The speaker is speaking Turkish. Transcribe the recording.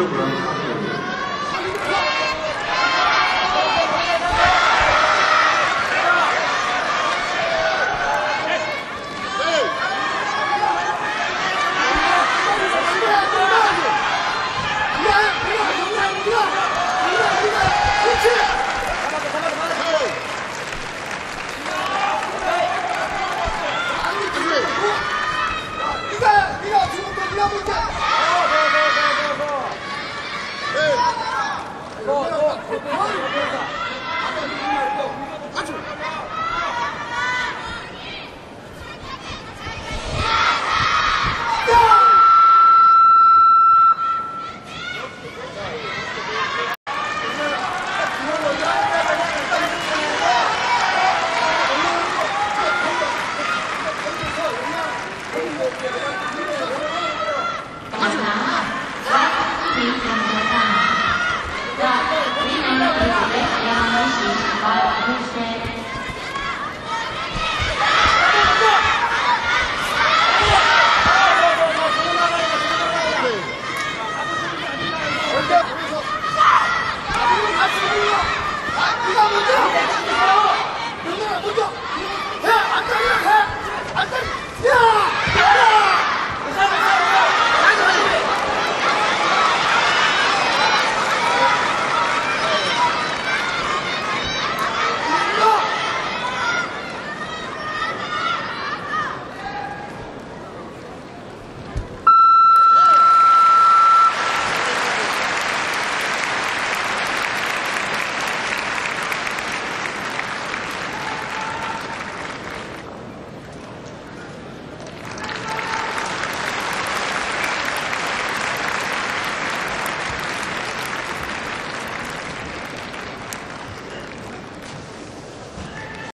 就不让你看 Bulamadım.